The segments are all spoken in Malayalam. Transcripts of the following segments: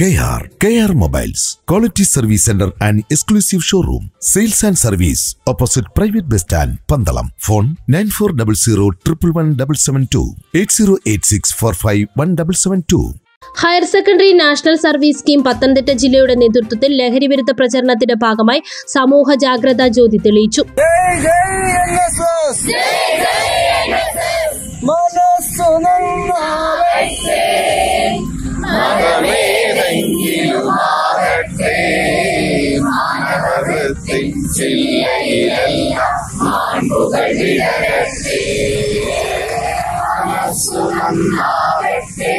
KR, KR Mobiles, Quality Service Center and Exclusive Showroom, Sales and Service, opposite Private Bus Stand, Pandalam. Phone 9400 8086 451772. Higher Secondary National Service Scheme Pathanamthitta ജില്ലയുടെ നേതൃത്വത്തിൽ ലഹരി വിരുദ്ധ പ്രചരണത്തിന്റെ ഭാഗമായി സമൂഹ ജാഗ്രതാ ജ്യോതി തെളിയിച്ചു എസ് എസ് മനസ്സു നന്നാവട്ടെ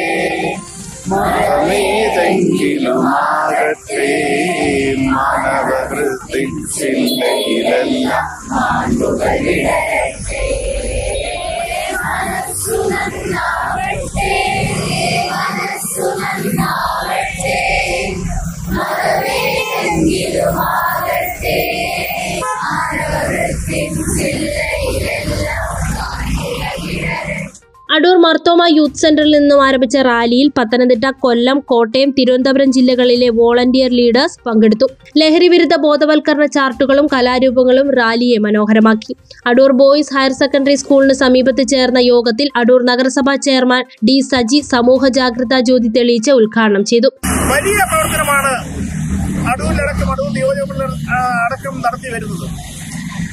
മതമേതെങ്കിലുമാകട്ടെ മാനവഹൃത്തിൻ ചില്ലയിലെല്ലാം അടൂർ മർത്തോമ യൂത്ത് സെന്ററിൽ നിന്നും ആരംഭിച്ച റാലിയിൽ പത്തനംതിട്ട കൊല്ലം കോട്ടയം തിരുവനന്തപുരം ജില്ലകളിലെ വോളണ്ടിയർ ലീഡേഴ്സ് പങ്കെടുത്തു. ലഹരി വിരുദ്ധ ബോധവൽക്കരണ ചാർട്ടുകളും കലാരൂപങ്ങളും റാലിയെ മനോഹരമാക്കി. അടൂർ ബോയ്സ് ഹയർ സെക്കൻഡറി സ്കൂളിന് സമീപത്ത് ചേർന്ന യോഗത്തിൽ അടൂർ നഗരസഭാ ചെയർമാൻ ഡി സജി സമൂഹ ജാഗ്രതാ ജ്യോതി തെളിയിച്ച് ഉദ്ഘാടനം ചെയ്തു. വലിയ പ്രവർത്തനമാണ് അടൂരിലടക്കം അടൂർ നിയോജകമണ്ഡലം അടക്കം നടത്തി വരുന്നത്.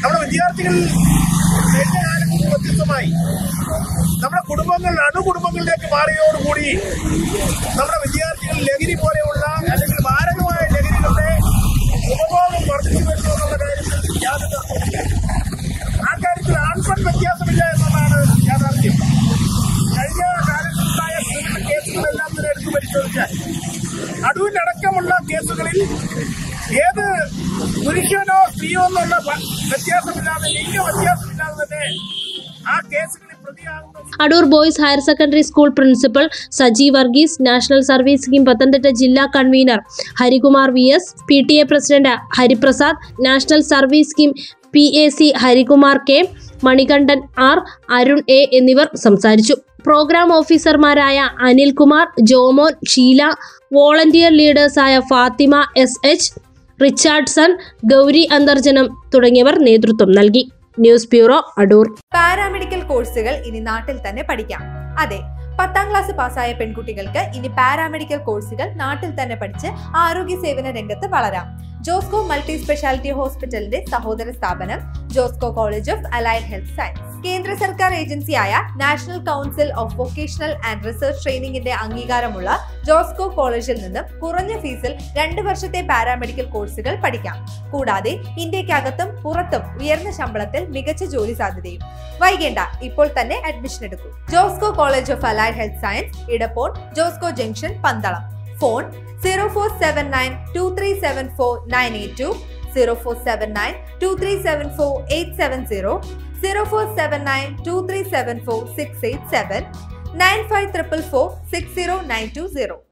നമ്മുടെ വിദ്യാർത്ഥികൾ വ്യത്യസ്തമായി നമ്മുടെ കുടുംബങ്ങൾ അണുകുടുംബങ്ങളിലേക്ക് മാറിയതോടുകൂടി നമ്മുടെ വിദ്യാർത്ഥികൾ ലഹരി പോലെയുള്ള അല്ലെങ്കിൽ മാരകമായ ലഹരികളുടെ ഉപഭോഗം വർദ്ധിച്ചു വരുന്നു എന്നുള്ള കാര്യത്തിൽ യാതൊരു. ആ കാര്യത്തിൽ ആൺപെൺ വ്യത്യാസമില്ല എന്നതാണ് യാഥാർത്ഥ്യം കഴിഞ്ഞ കാലത്തുണ്ടായ കേസുകളെല്ലാം തന്നെ എടുത്തു പരിശോധിച്ചാൽ അടുവിനടക്കമുള്ള കേസുകളിൽ ഏത് പുരുഷനോ സ്ത്രീയോ എന്നുള്ള വ്യത്യാസമില്ലാതെ ലിംഗ വ്യത്യാസമില്ലാതെ തന്നെ ആ കേസുകൾ Adoor Boys Higher Secondary School principal Saji Varghese National Service Scheme Pathanamthitta ജില്ലാ convener Harikumar V S P T A president Hariprasad National Service Scheme P A C Harikumar K Manikandan R Arun A എന്നിവർ സംസാരിച്ചു. പ്രോഗ്രാം ഓഫീസർമാരായ Anilkumar Jomon Sheela volunteer ലീഡേഴ്സായ Fathima S H Richardson Gauri Antharjanam തുടങ്ങിയവർ നേതൃത്വം നൽകി. News bureau Adoor. പാരാമെഡിക്കൽ കോഴ്സുകൾ ഇനി നാട്ടിൽ തന്നെ പഠിക്കാം. അതെ പത്താം ക്ലാസ് പാസ്സായ പെൺകുട്ടികൾക്ക് ഇനി പാരാമെഡിക്കൽ കോഴ്സുകൾ നാട്ടിൽ തന്നെ പഠിച്ച് ആരോഗ്യ സേവന രംഗത്ത് വളരാം. ജോസ്കോ മൾട്ടി സ്പെഷ്യാലിറ്റി ഹോസ്പിറ്റലിന്റെ സഹോദര സ്ഥാപനം Josco College of Allied Health Science. കേന്ദ്ര സർക്കാർ ഏജൻസിയായ National Council of Vocational and Research ട്രെയിനിങ്ങിന്റെ അംഗീകാരമുള്ള ജോസ്കോ കോളേജിൽ നിന്നും കുറഞ്ഞ ഫീസിൽ രണ്ട് വർഷത്തെ പാരാമെഡിക്കൽ കോഴ്സുകൾ പഠിക്കാം. കൂടാതെ ഇന്ത്യക്കകത്തും പുറത്തും ഉയർന്ന ശമ്പളത്തിൽ മികച്ച ജോലി സാധ്യതയും. വൈകേണ്ട ഇപ്പോൾ തന്നെ അഡ്മിഷൻ എടുക്കൂ. Josco College of Allied Health Science Edappon Josco junction Pandalam. Phone zero four seven nine two three seven four nine eight two zero four seven nine two three seven four eight seven zero zero four seven nine two three seven four six eight seven 95344 60920.